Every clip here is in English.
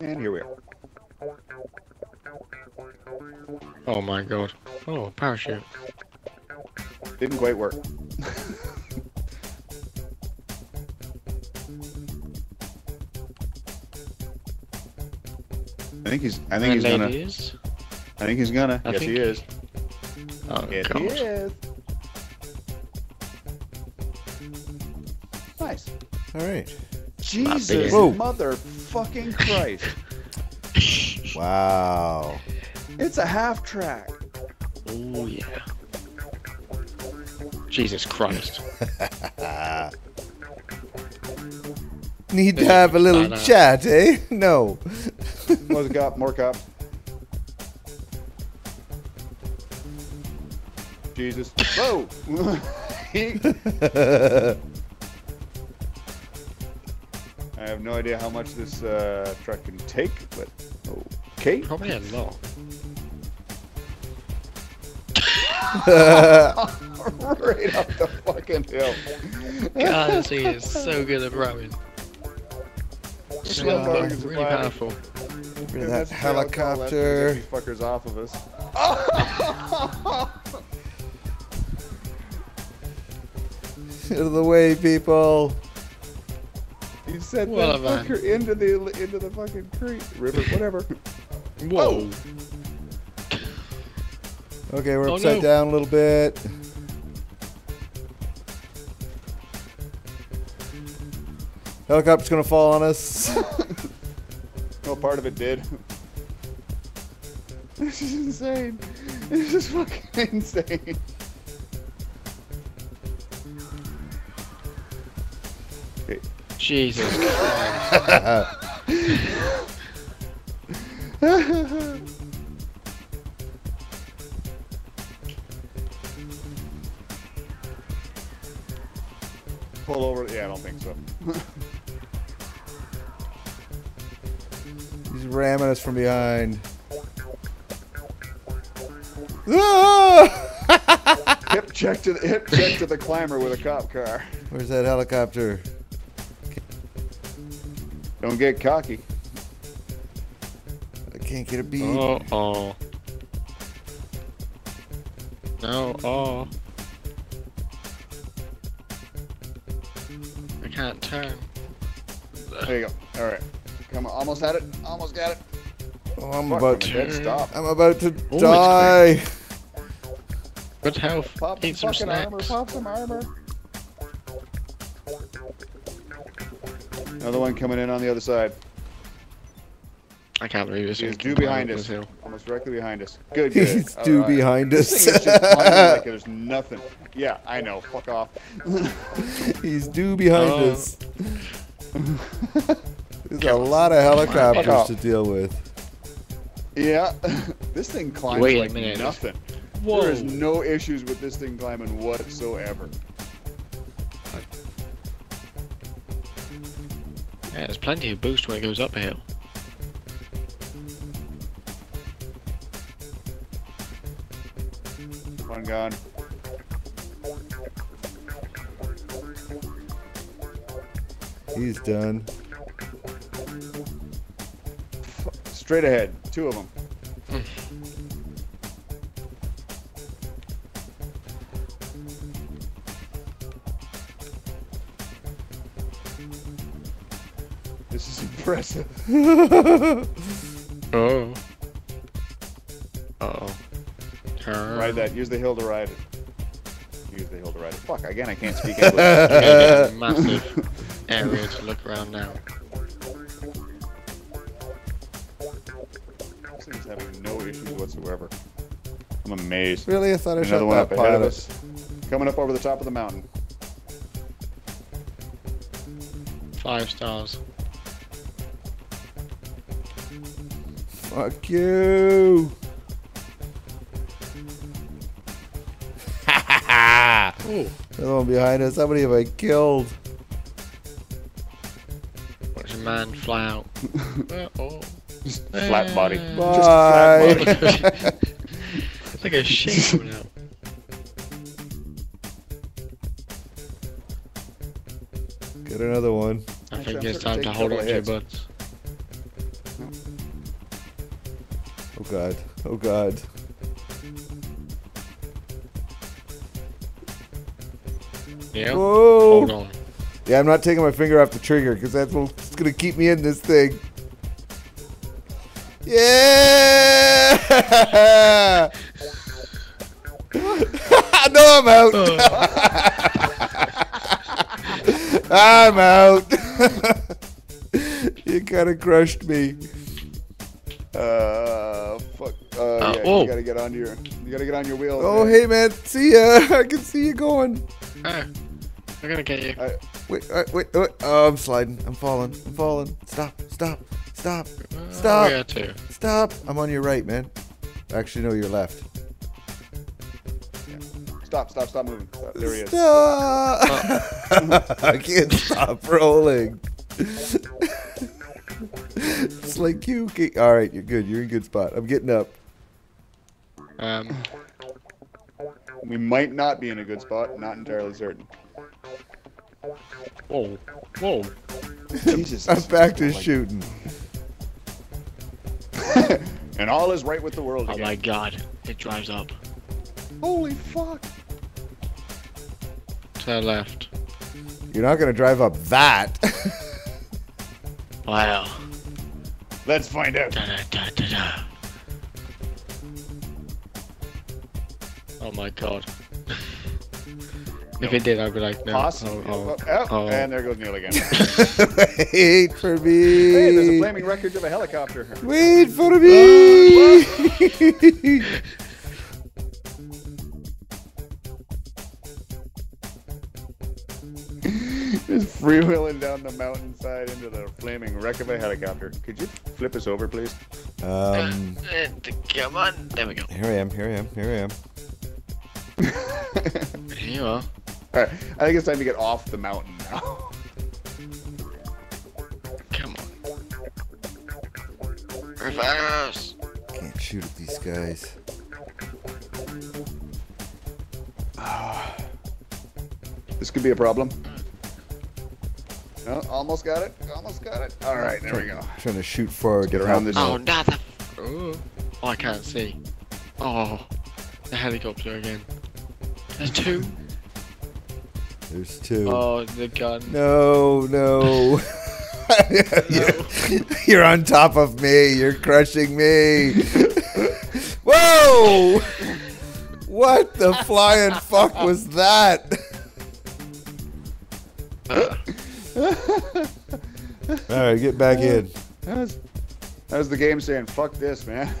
And here we are. Oh my god. Oh, parachute. Didn't quite work. I think he's. I think And he's gonna. ladies. I think he's gonna. I yes, think- he is. Oh Yes, god. he is. Nice. All right. Jesus, Whoa. motherfucking Christ! Wow. It's a half track. Oh yeah. Jesus Christ. Need to have a little chat, eh? No. More cop, more cop? Jesus. Whoa! He- I have no idea how much this uh, truck can take, but okay. Probably a lot. right up the fucking hill. God, he is so good at rowing. Slow, Yeah. really powerful. Rid of That's that the trail call, that's gonna helicopter. get these fuckers off of us. Out of the way, people. You sent Well, that man. fucker into the into the fucking creek, river, whatever. Oh. Whoa. Okay, we're Oh, upside no. down a little bit. Helicopter's gonna fall on us. No part of it did. This is insane. This is fucking insane. Jesus Christ. Pull over. Yeah, I don't think so. He's ramming us from behind. Hip check to the hip check to the climber with a cop car. Where's that helicopter? Don't get cocky. I can't get a beat. Oh, oh. No, oh. I can't turn. There you go. All right. Come on. Almost had it. Almost got it. Oh, I'm Fuck, about to. stop. I'm about to it's die. Good health. Pop Eat some some fucking armor. Pop some armor. Another one coming in on the other side. I can't believe this He's due behind us. hill. Almost directly behind us. Good, good. He's All due right. behind This us. thing is just like there's nothing. Yeah, I know. Fuck off. He's due behind Oh. us. There's a lot of helicopters to deal with. Yeah, this thing climbs Wait like minute. nothing. Whoa. There is no issues with this thing climbing whatsoever. Yeah, there's plenty of boost when it goes uphill. a hill. One gone. He's done. Straight ahead. Two of them. Hmm. Impressive. Oh. Uh oh. Turn. Ride that. Use the hill to ride it. Use the hill to ride it. Fuck, again, I can't speak English. Yeah, it's a massive area to look around now. this thing's having no issues whatsoever. I'm amazed. Really? I thought I Another shot one that up ahead of us. Coming up over the top of the mountain. Five stars. Fuck you. Oh. Another one behind us. How many have I killed? Watch a man fly out. Uh oh. Just flat body. Uh, Just flat Bye. body. It's like a shit coming out. Get another one. I think I'm it's time to to take a hold on to your butts. Oh god. Oh god. Yeah. Whoa. Hold on. Yeah, I'm not taking my finger off the trigger because that's what's gonna keep me in this thing. Yeah! no, I'm out. I'm out. you kind of crushed me. Uh, oh. you gotta get on your, you gotta get on your wheel. Oh, hey, man. See ya. I can see you going. Ah, I'm gonna get you. I, Wait, uh, wait, wait. Oh, I'm sliding. I'm falling. I'm falling. Stop, stop, stop, Uh, Stop. Where stop. I'm on your right, man. Actually, no, your left. stop, stop, stop moving. Uh, there he is. Stop. I can't stop rolling. it's like you. Okay. All right, you're good. You're in good spot. I'm getting up. Um, We might not be in a good spot. Not entirely certain. whoa, whoa. Jesus. I'm back to shooting. and all is right with the world Oh again. my god, it drives up. Holy fuck. To the left. You're not gonna drive up that. Wow. Let's find out. Da, da, da, Oh my god. if it did, I'd be like, no. Toss. Oh, Oh, oh. And there goes Neil again. Wait for me. hey, there's a flaming wreckage of a helicopter. Wait for me. Just freewheeling down the mountainside into the flaming wreck of a helicopter. Could you flip us over, please? um, Uh, Come on. There we go. here I am. Here I am. Here I am. Here you are. Alright, I think it's time to get off the mountain now. Come on. Reverse. Can't shoot at these guys. This could be a problem. No, almost got it. Almost got it. Alright, there we go. Trying to shoot forward. Get around help this- Oh, not the. Oh. oh, I can't see. Oh, the helicopter again. There's two. There's two. Oh, the gun. No, no. You're on top of me. You're crushing me. Whoa! What the flying fuck was that? All right, get back in. How's, how's the game saying? Fuck this, man.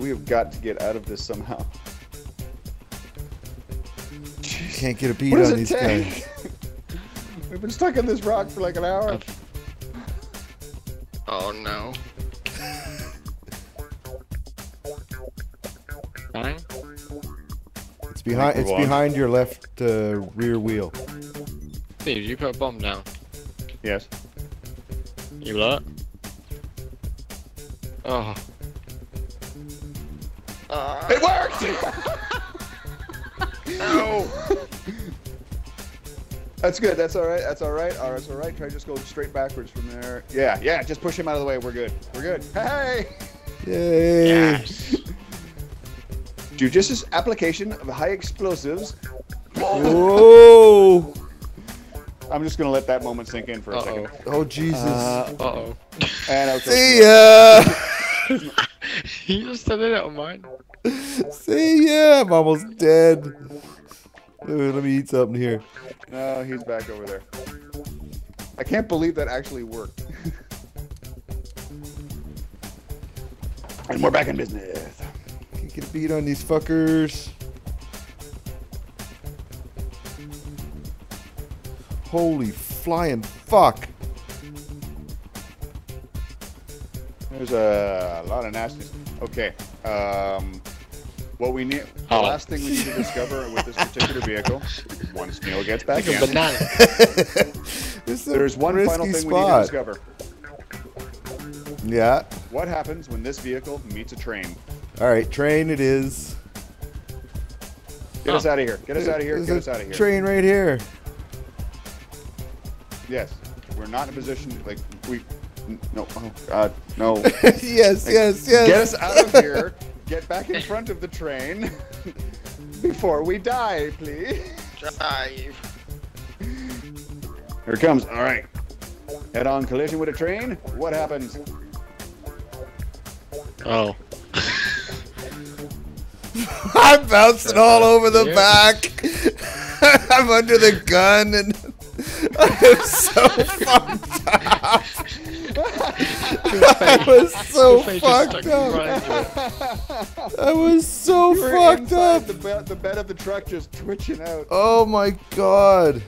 We have got to get out of this somehow. Can't get a beat What does on it these take? guys. We've been stuck in this rock for like an hour. Oh no. Fine. It's behind. It's on. behind your left uh, rear wheel. Steve, you put a bomb down. Yes. You what? Oh. Uh, It worked! no! That's good. That's all right. That's all right. All right. That's all right. Try to just go straight backwards from there. Yeah. Yeah. Just push him out of the way. We're good. We're good. Hey! Yay! yes. Judicious application of high explosives. Whoa! I'm just gonna let that moment sink in for a Uh second. Oh Jesus! Uh, Uh oh. and I'll See ya! you just did it on mine. See yeah, I'm almost dead. Ooh, let me eat something here. No, he's back over there. I can't believe that actually worked. and we're back in business. Can't get a beat on these fuckers. Holy flying fuck! There's a lot of nastiness. Okay. Um, what we need, the Oh. last thing we need to discover with this particular vehicle, once Neil gets back Like a in, banana. This is a there's one final thing we need to discover. Yeah. What happens when this vehicle meets a train? All right, train it is. Get us out of here. Get us out of here. There's Get us out of here. Train right here. Yes, we're not in a position like we. N- No, oh God, no. yes, yes, yes. Get us out of here. Get back in front of the train before we die, please. Drive. Here it comes. All right. Head-on collision with a train. What happens? Oh. I'm bouncing all over the Yeah. back. I'm under the gun and I'm so fucked up. I was so Your face just fucked up. right into it. I was so fucked up. The, be- the bed of the truck just twitching out. Oh my god.